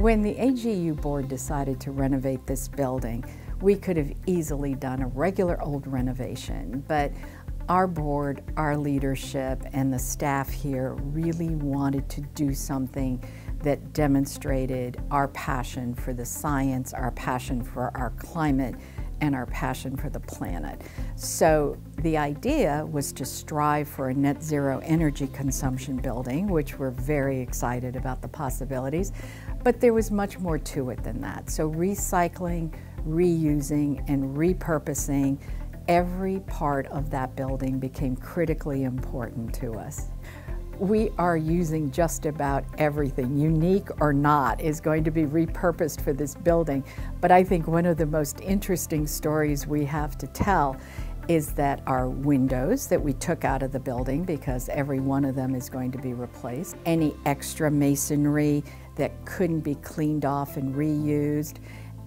When the AGU board decided to renovate this building, we could have easily done a regular old renovation, but our board, our leadership, and the staff here really wanted to do something that demonstrated our passion for the science, our passion for our climate, and our passion for the planet. So the idea was to strive for a net zero energy consumption building, which we're very excited about the possibilities, but there was much more to it than that. So recycling, reusing, and repurposing every part of that building became critically important to us we are using just about everything, unique or not, is going to be repurposed for this building. But I think one of the most interesting stories we have to tell is that our windows that we took out of the building because every one of them is going to be replaced, any extra masonry that couldn't be cleaned off and reused,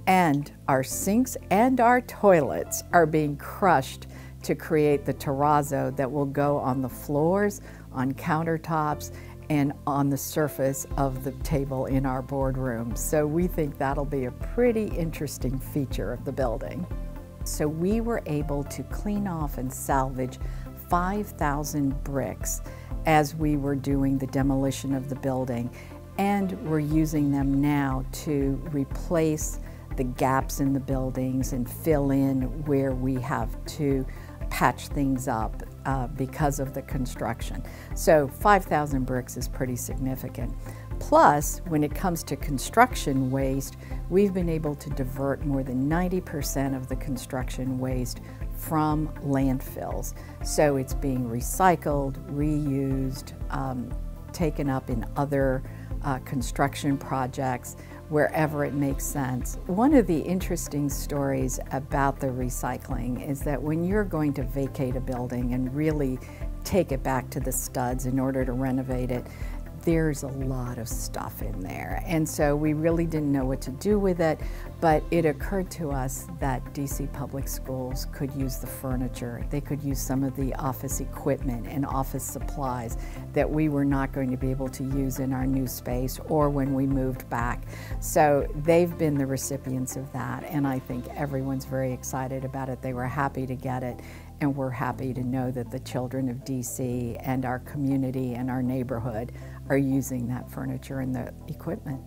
and our sinks and our toilets are being crushed to create the terrazzo that will go on the floors, on countertops, and on the surface of the table in our boardroom. So we think that'll be a pretty interesting feature of the building. So we were able to clean off and salvage 5,000 bricks as we were doing the demolition of the building. And we're using them now to replace the gaps in the buildings and fill in where we have to patch things up uh, because of the construction. So 5,000 bricks is pretty significant. Plus, when it comes to construction waste, we've been able to divert more than 90% of the construction waste from landfills. So it's being recycled, reused, um, taken up in other uh, construction projects wherever it makes sense. One of the interesting stories about the recycling is that when you're going to vacate a building and really take it back to the studs in order to renovate it, there's a lot of stuff in there. And so we really didn't know what to do with it, but it occurred to us that DC Public Schools could use the furniture. They could use some of the office equipment and office supplies that we were not going to be able to use in our new space or when we moved back. So they've been the recipients of that, and I think everyone's very excited about it. They were happy to get it and we're happy to know that the children of DC and our community and our neighborhood are using that furniture and the equipment.